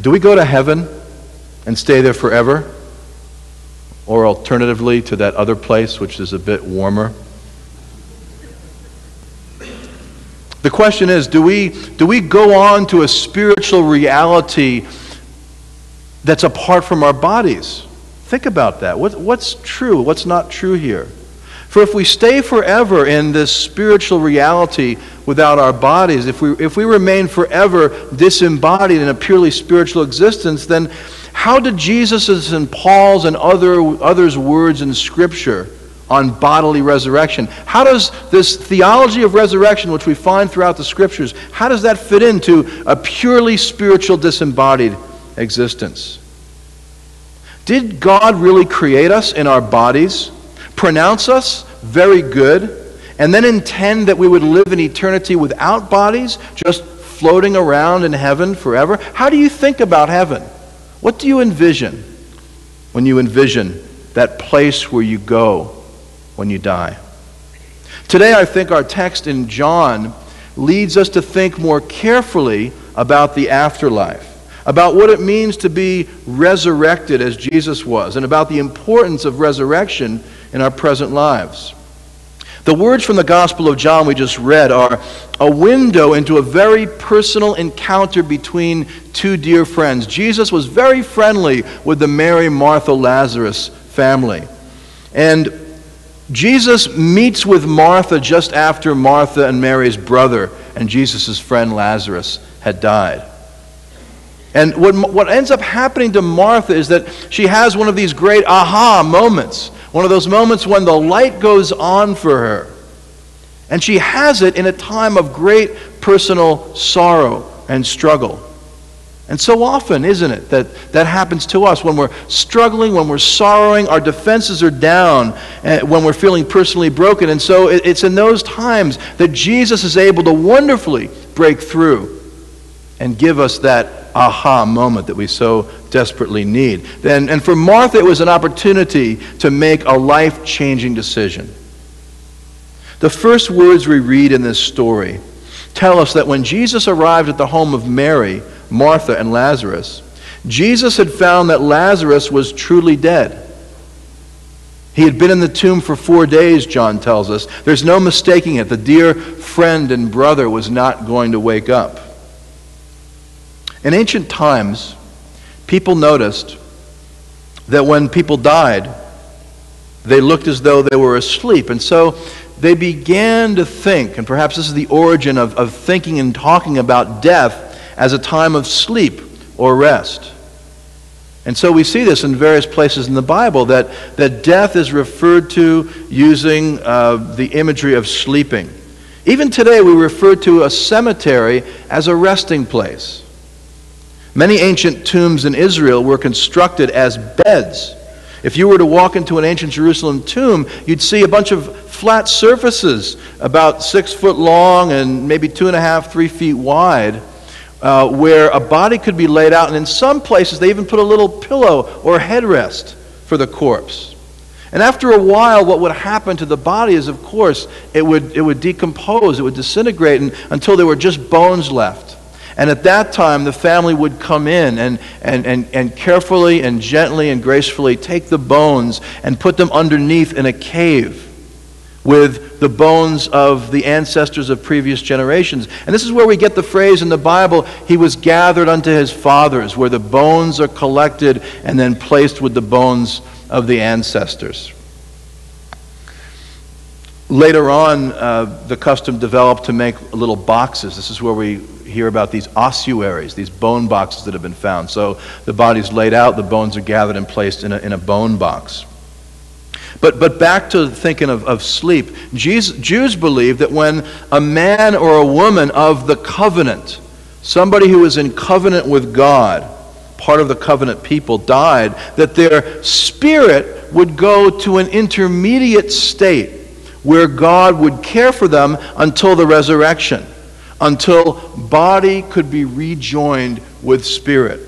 Do we go to heaven and stay there forever? Or alternatively, to that other place which is a bit warmer? The question is do we, do we go on to a spiritual reality that's apart from our bodies? Think about that. What, what's true? What's not true here? For if we stay forever in this spiritual reality without our bodies, if we, if we remain forever disembodied in a purely spiritual existence, then how did Jesus' and Paul's and other, others' words in Scripture on bodily resurrection, how does this theology of resurrection, which we find throughout the Scriptures, how does that fit into a purely spiritual disembodied existence? Did God really create us in our bodies, pronounce us very good, and then intend that we would live in eternity without bodies, just floating around in heaven forever? How do you think about heaven? What do you envision when you envision that place where you go when you die? Today, I think our text in John leads us to think more carefully about the afterlife about what it means to be resurrected as Jesus was, and about the importance of resurrection in our present lives. The words from the Gospel of John we just read are a window into a very personal encounter between two dear friends. Jesus was very friendly with the Mary, Martha, Lazarus family. And Jesus meets with Martha just after Martha and Mary's brother and Jesus' friend Lazarus had died. And what, what ends up happening to Martha is that she has one of these great aha moments, one of those moments when the light goes on for her. And she has it in a time of great personal sorrow and struggle. And so often, isn't it, that that happens to us when we're struggling, when we're sorrowing, our defenses are down, eh, when we're feeling personally broken. And so it's in those times that Jesus is able to wonderfully break through and give us that aha moment that we so desperately need. And, and for Martha, it was an opportunity to make a life changing decision. The first words we read in this story tell us that when Jesus arrived at the home of Mary, Martha, and Lazarus, Jesus had found that Lazarus was truly dead. He had been in the tomb for four days, John tells us. There's no mistaking it. The dear friend and brother was not going to wake up. In ancient times, people noticed that when people died, they looked as though they were asleep. And so they began to think, and perhaps this is the origin of, of thinking and talking about death as a time of sleep or rest. And so we see this in various places in the Bible that, that death is referred to using uh, the imagery of sleeping. Even today, we refer to a cemetery as a resting place. Many ancient tombs in Israel were constructed as beds. If you were to walk into an ancient Jerusalem tomb, you'd see a bunch of flat surfaces about six foot long and maybe two and a half, three feet wide, uh, where a body could be laid out. And in some places, they even put a little pillow or headrest for the corpse. And after a while, what would happen to the body is, of course, it would, it would decompose, it would disintegrate and, until there were just bones left. And at that time, the family would come in and, and, and, and carefully and gently and gracefully take the bones and put them underneath in a cave with the bones of the ancestors of previous generations. And this is where we get the phrase in the Bible, he was gathered unto his fathers, where the bones are collected and then placed with the bones of the ancestors. Later on, uh, the custom developed to make little boxes. This is where we hear about these ossuaries, these bone boxes that have been found. So the body's laid out, the bones are gathered and placed in a, in a bone box. But, but back to thinking of, of sleep, Jesus, Jews believe that when a man or a woman of the covenant, somebody who is in covenant with God, part of the covenant people, died, that their spirit would go to an intermediate state where God would care for them until the resurrection until body could be rejoined with spirit.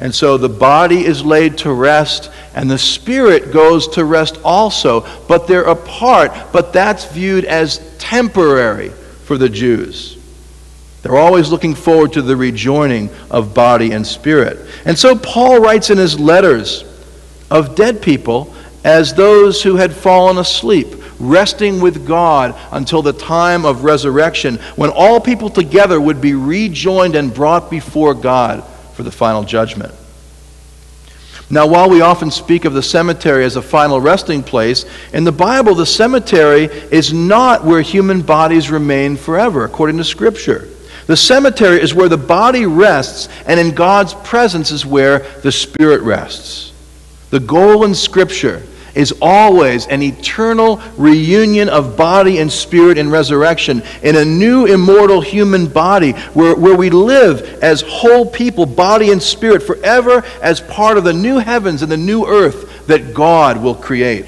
And so the body is laid to rest, and the spirit goes to rest also. But they're apart, but that's viewed as temporary for the Jews. They're always looking forward to the rejoining of body and spirit. And so Paul writes in his letters of dead people as those who had fallen asleep, resting with God until the time of resurrection, when all people together would be rejoined and brought before God for the final judgment. Now, while we often speak of the cemetery as a final resting place, in the Bible, the cemetery is not where human bodies remain forever, according to Scripture. The cemetery is where the body rests, and in God's presence is where the spirit rests. The goal in Scripture is always an eternal reunion of body and spirit in resurrection in a new immortal human body where, where we live as whole people, body and spirit, forever as part of the new heavens and the new earth that God will create.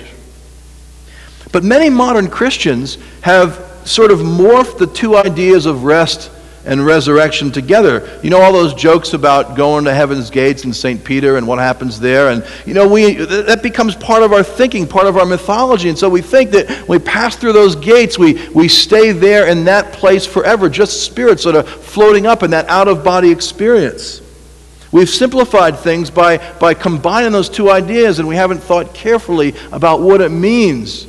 But many modern Christians have sort of morphed the two ideas of rest and resurrection together. You know all those jokes about going to heaven's gates and St. Peter and what happens there and you know we that becomes part of our thinking, part of our mythology and so we think that when we pass through those gates we we stay there in that place forever, just spirits sort of floating up in that out of body experience. We've simplified things by, by combining those two ideas, and we haven't thought carefully about what it means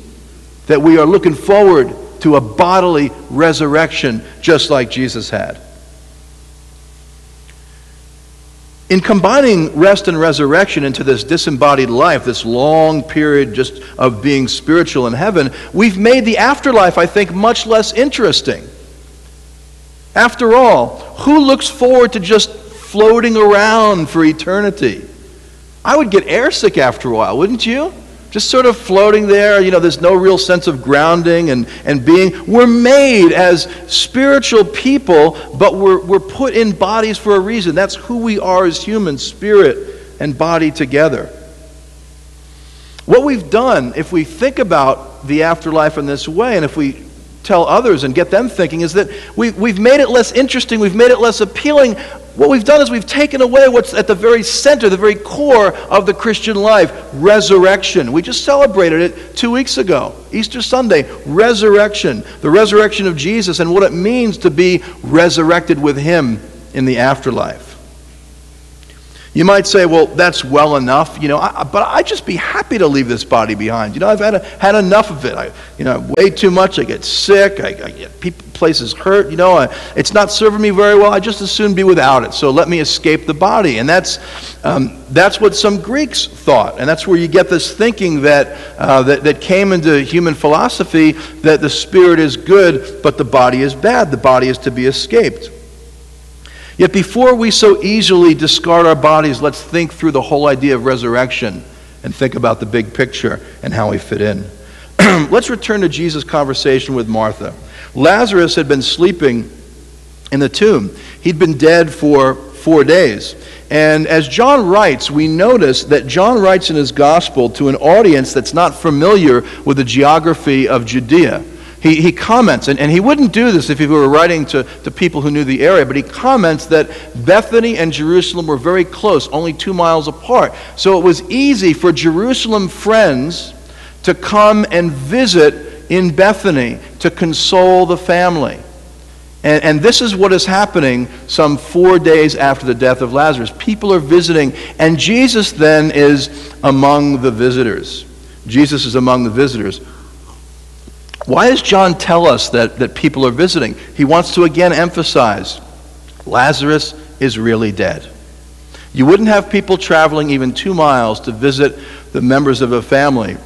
that we are looking forward to a bodily resurrection just like Jesus had. In combining rest and resurrection into this disembodied life, this long period just of being spiritual in heaven, we've made the afterlife, I think, much less interesting. After all, who looks forward to just floating around for eternity? I would get airsick after a while, wouldn't you? Just sort of floating there. You know, there's no real sense of grounding and, and being. We're made as spiritual people, but we're, we're put in bodies for a reason. That's who we are as humans, spirit and body together. What we've done, if we think about the afterlife in this way, and if we tell others and get them thinking, is that we, we've made it less interesting, we've made it less appealing what we've done is we've taken away what's at the very center, the very core of the Christian life resurrection. We just celebrated it two weeks ago, Easter Sunday. Resurrection, the resurrection of Jesus, and what it means to be resurrected with Him in the afterlife. You might say, well, that's well enough, you know, I, but I'd just be happy to leave this body behind. You know, I've had, a, had enough of it. I, you know, way too much. I get sick. I, I get people, places hurt. You know, I, it's not serving me very well. I just as soon be without it. So let me escape the body. And that's, um, that's what some Greeks thought. And that's where you get this thinking that, uh, that, that came into human philosophy that the spirit is good, but the body is bad. The body is to be escaped. Yet before we so easily discard our bodies, let's think through the whole idea of resurrection and think about the big picture and how we fit in. let's return to Jesus' conversation with Martha. Lazarus had been sleeping in the tomb, he'd been dead for four days. And as John writes, we notice that John writes in his gospel to an audience that's not familiar with the geography of Judea he, he comments, and, and he wouldn't do this if he were writing to, to people who knew the area, but he comments that Bethany and Jerusalem were very close, only two miles apart. So it was easy for Jerusalem friends to come and visit in Bethany to console the family. And, and, this is what is happening some four days after the death of Lazarus. People are visiting, and Jesus then is among the visitors. Jesus is among the visitors. Why does John tell us that, that people are visiting? He wants to again emphasize Lazarus is really dead. You wouldn't have people traveling even two miles to visit the members of a family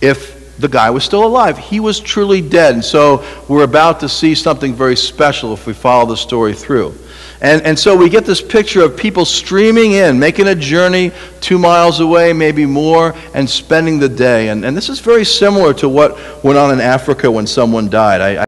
if the guy was still alive. He was truly dead. And so we're about to see something very special if we follow the story through. And, and so we get this picture of people streaming in, making a journey two miles away, maybe more, and spending the day. And, and this is very similar to what went on in Africa when someone died. I,